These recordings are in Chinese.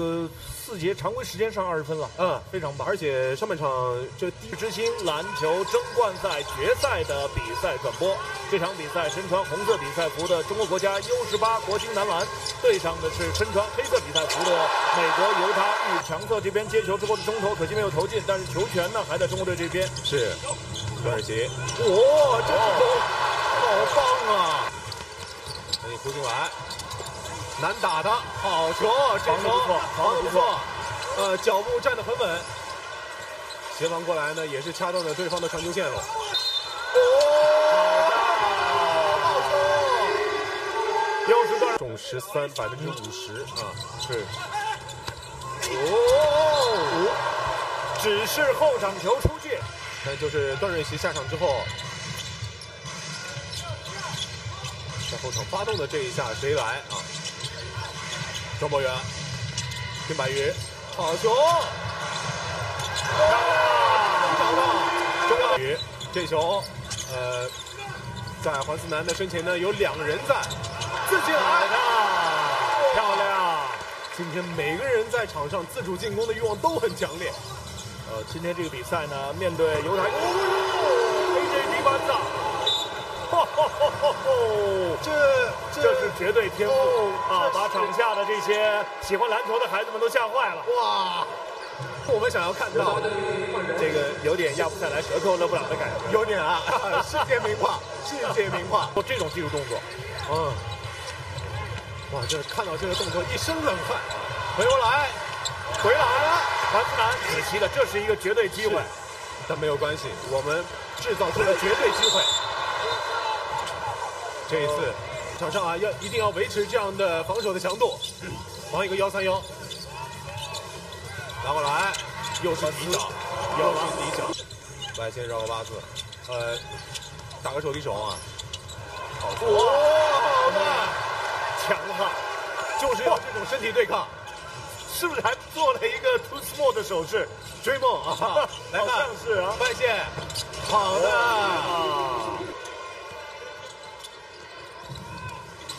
个四节常规时间上二十分了，嗯，非常棒。而且上半场这第之星篮球争冠赛决赛的比赛转播，这场比赛身穿红色比赛服的中国国家 U 十八国青男篮对上的是身穿黑色比赛服的美国犹他预强侧这边接球之后的中投可惜没有投进，但是球权呢还在中国队这边。是段尔杰，哇，这球好棒啊！可以扑进来，难打的好球，这防的不错，防的不错，呃，脚步站得很稳，协防过来呢也是掐断了对方的传球线路。哦，又是段中十三，百分之五十啊，是。哦，只是后场球出界，那就是段瑞奇下场之后。在后场发动的这一下谁来啊？庄博远，丁白云，好球！找到钟耀宇，这球，呃，在黄思南的身前呢有两个人在，自己来的，漂亮！今天每个人在场上自主进攻的欲望都很强烈。呃，今天这个比赛呢，面对犹他，AJ 迪班子。这这是绝对天赋啊！把场下的这些喜欢篮球的孩子们都吓坏了。哇！我们想要看到这个有点亚布塞莱折扣勒布朗的感觉，有点啊！世界名画，世界名画，做这种技术动作，嗯，哇！这看到这个动作一身冷汗。回过来，回来了，凡斯南，可惜了，这是一个绝对机会，但没有关系，我们制造出了绝对机会。这一次，场上啊要一定要维持这样的防守的强度，防一个幺三幺，拿过来，又是底角，又是底角，外线绕个八字，呃，打个手递手啊，好，哇，强悍，就是要这种身体对抗，是不是还做了一个 too small 的手势？追梦啊，来看，像是啊，外线，好的。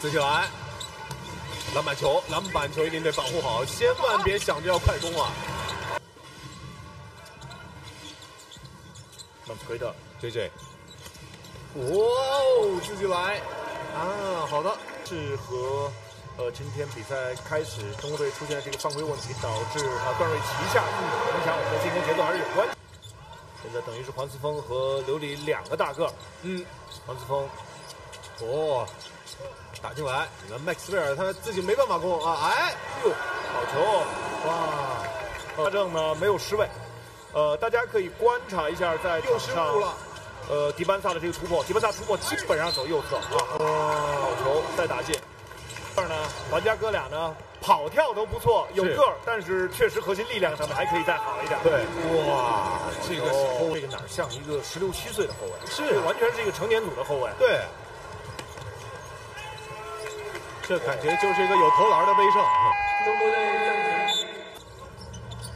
自己来，篮板球，篮板球一定得保护好，千万别想着要快攻啊！那推的 J J，哇哦，自己来啊，好的，是和呃今天比赛开始中国队出现这个犯规问题，导致啊段瑞旗下影响我们的进攻节奏还是有关。现在等于是黄思峰和刘礼两个大个，嗯，黄思峰，哦。打进来，你看麦克斯韦尔他自己没办法攻啊！哎，哟，好球！哇，阿正呢没有失位。呃，大家可以观察一下，在又失误了。呃，迪班萨的这个突破，迪班萨突破基本上走右侧啊。好球，再打进。这儿呢，玩家哥俩呢跑跳都不错，有个儿，但是确实核心力量上面还可以再好一点。对，哇，这个后这个哪像一个十六七岁的后卫？是，完全是一个成年组的后卫。对。这感觉就是一个有投篮的威胜。中国队暂停。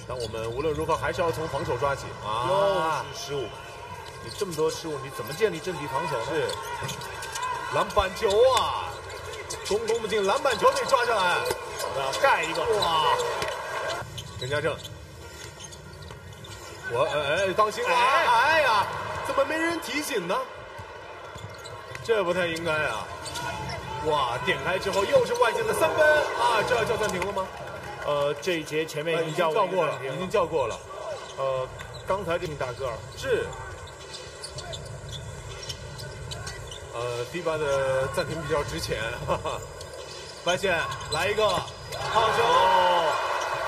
但我们无论如何还是要从防守抓起啊！失误，你这么多失误，你怎么建立阵地防守呢？是。篮板球啊！攻攻不进，篮板球得抓下来。好的，盖一个。哇！陈家正，我哎哎，当心啊！哎呀，怎么没人提醒呢？这不太应该啊！哇！点开之后又是外线的三分啊！这要叫暂停了吗？呃，这一节前面已经叫过了，已经叫过了。呃，刚才这名大个儿是。呃迪巴的暂停比较值钱。哈哈外线来一个好球！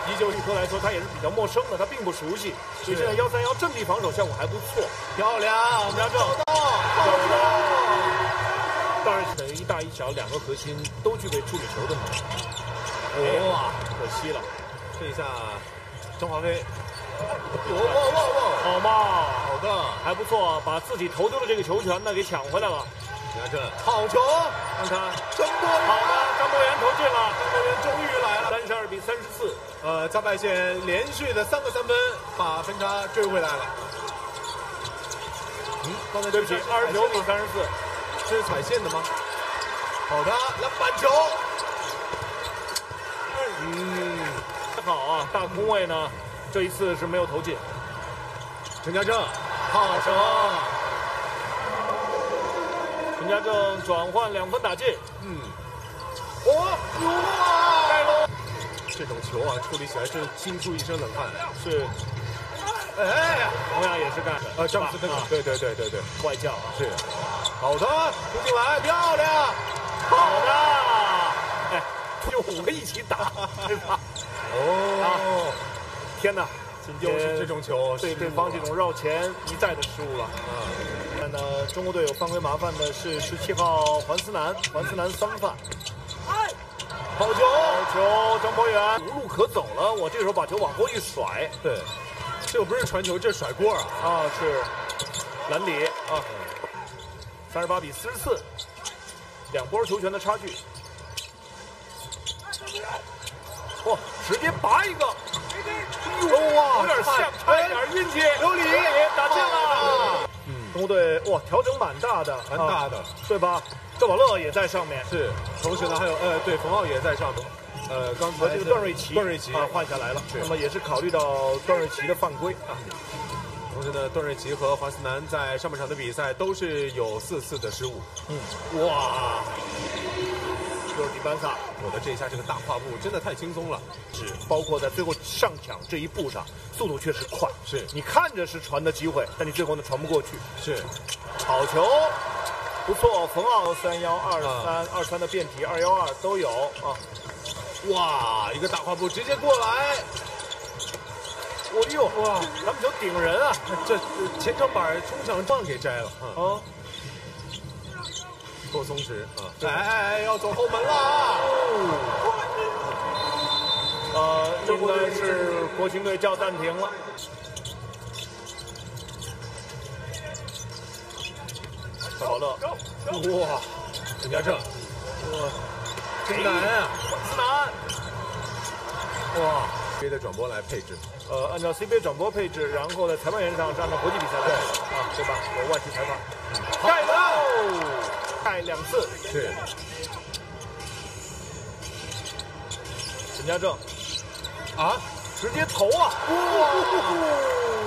依旧一科来说，他也是比较陌生的，他并不熟悉。所以现在幺三幺阵地防守效果还不错，漂亮！家正到，好球！当然等于一大一小两个核心都具备处理球的能力。哇，可惜了，这一下张华飞，哇哇哇哇，好嘛，好的，还不错，把自己投丢的这个球权呢给抢回来了。你看这好球，看看。张博元，好的，张博元投进了，张博元终于来了，三十二比三十四。呃，在外线连续的三个三分，把分差追回来了。嗯，刚才对不起，二十九比三十四。这是踩线的吗？好的，篮板球。嗯，好啊。大空位呢，这一次是没有投进。陈家正，好球！陈家正转换两分打进。嗯，哦，哇！盖隆，这种球啊，处理起来真惊出一身冷汗。是，哎，同样也是干的。呃，詹姆斯对对对对对，外教啊，是，好的，突进来，漂亮，好的，哎，就五个一起打，对吧？哦，天哪，又是这种球，对对方这种绕前一再的失误了。啊，那呢，中国队有犯规麻烦的是十七号环思南，环思南三犯。好球，好球，张博远无路可走了，我这时候把球往后一甩，对，这个不是传球，这是甩锅啊，啊，是篮底啊，三十八比四十四，两波球权的差距。哇、直接拔一个，哇有点像，差一点运气，有理打进了。嗯，中国队哇，调整蛮大的，蛮大的啊对吧？赵宝乐也在上面，是，同时呢还有呃，对，冯浩也在上头，呃，刚才这个段瑞奇，段瑞奇啊换下来了。那么也是考虑到段瑞奇的犯规啊。同时呢，段瑞琪和华斯南在上半场的比赛都是有四次的失误。嗯，哇，又是迪班萨，我的这一下这个大跨步真的太轻松了。是包括在最后上抢这一步上，速度确实快。是你看着是传的机会，但你最后呢传不过去。是，好球，不错，冯奥三幺二啊三二三的变体二幺二都有啊。哇，一个大跨步直接过来，我哟，哇，咱们球顶人啊！这前场板冲抢棒给摘了，嗯，啊，够松弛啊！哎哎哎，要走后门了啊！呃，应该是国青队叫暂停了。赵宝乐，哇，陈家正，哇，真难啊！斯南，哇，别的转播来配置，呃，按照 CBA 转播配置，然后在裁判员上是按照国际比赛来配置。啊，对吧？有外籍裁判，盖帽，盖两次，是。陈家正。啊，直接投啊，哇，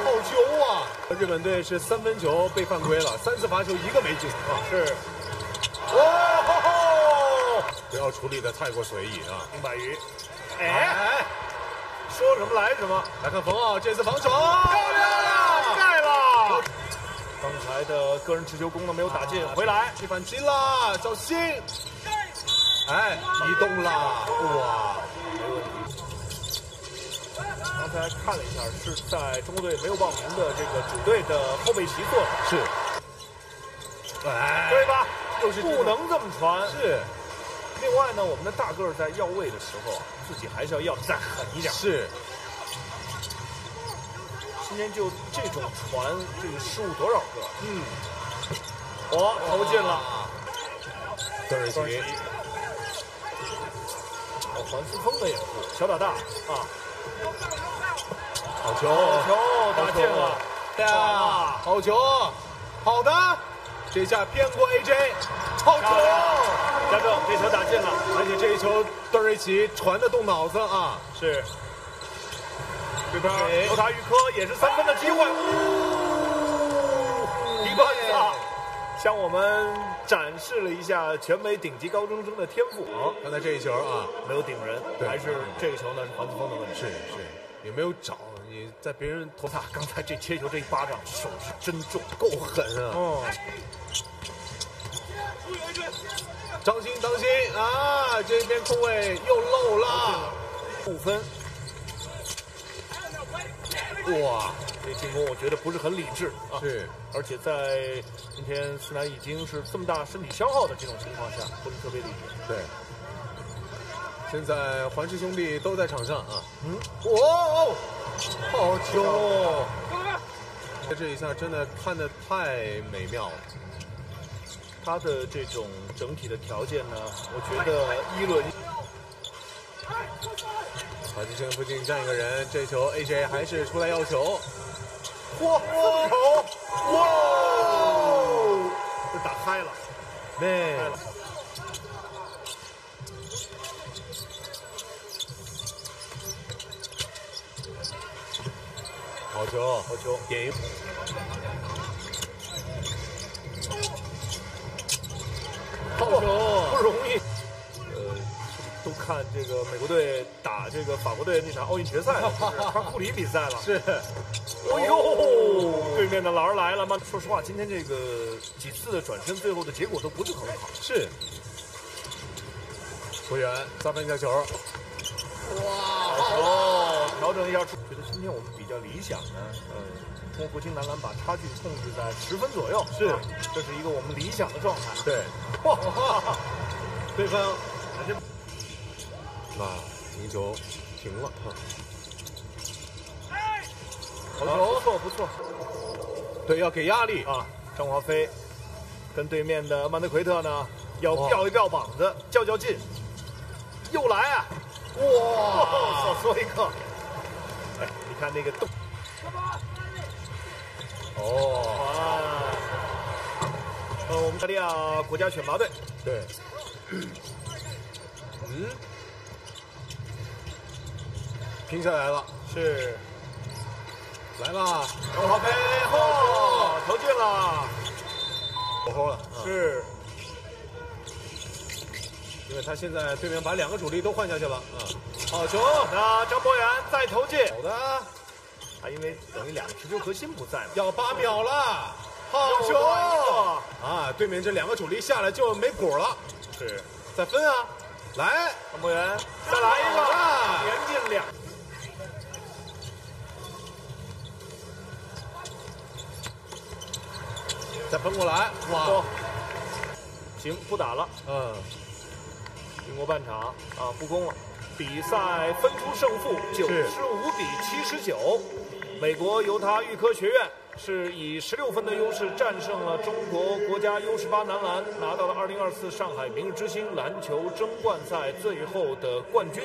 好球啊！日本队是三分球被犯规了，三次罚球一个没进。啊！是，哦，不要处理的太过随意啊！丁百瑜，哎，哎，说什么来什么，来看冯奥这次防守，漂亮，盖了。刚才的个人持球攻呢没有打进，回来，这反击啦，小心！哎，移动啦，哇！没问题刚才看了一下，是在中国队没有报名的这个主队的后备席坐的，是，哎，对吧？就是不能这么传。是另外呢，我们的大个儿在要位的时候啊，自己还是要要再狠一点。是，今天就这种传，这个失误多少个？嗯，我，投进了。段瑞奇哦，黄思峰的掩护，小打大。啊，好球，好球打进了，呀，好球，好的，这下骗过 AJ，好球，家正这球打进了，而且这一球段瑞奇传的动脑子啊，是。这边投塔预科也是三分的机会，一棒子啊。向我们展示了一下全美顶级高中生的天赋。好，刚才这一球啊，没有顶人，还是这个球呢是黄子峰的问题。是是，也没有找你在别人头他刚才这切球这一巴掌手是真重，够狠啊！哦，张鑫当心啊，这边空位又漏了，五分。哇，这进攻我觉得不是很理智啊，是而且在今天思南已经是这么大身体消耗的这种情况下，不是特别理智。对。现在环氏兄弟都在场上啊，嗯，哇哦，好球！这一下真的看得太美妙了。他的这种整体的条件呢，我觉得一轮法基线附近站一个人，这球 AJ 还是出来要球。哇哇球，哇，这打嗨了，那。好球，好球，点一。球，不容易。呃，都看这个美国队打这个法国队那场奥运决赛了，看库里比赛了。是。哎呦，对面的老儿来了吗？说实话，今天这个几次的转身，最后的结果都不是很好。是。球员三分下球。哇！好球，调整一下。觉得今天我们比较理想呢，嗯，中国国青男篮把差距控制在十分左右。是，这是一个我们理想的状态。对。哇！对方还是啊，停球停了。好球，不错不错。对，要给压力啊！张华飞跟对面的曼德奎特呢，要吊一吊膀子，较较劲。又来啊！哇，少说一个。哎，你看那个动。哦。啊。呃，我们澳大利亚国家选拔队。对。嗯。拼下来了。是。来吧，张华飞，嚯，投进了。火候了。是。因为他现在对面把两个主力都换下去了，啊，好球！那张博远再投进，好的。他因为等于两个持球核心不在，要八秒了，好球！啊，对面这两个主力下来就没果了，是，再分啊，来，张博远再来一个，连进两，再分过来，哇，行，不打了，嗯。经过半场啊，不攻了，比赛分出胜负，九十五比七十九，美国犹他预科学院是以十六分的优势战胜了中国国家 U 十八男篮，拿到了二零二四上海明日之星篮球争冠赛最后的冠军。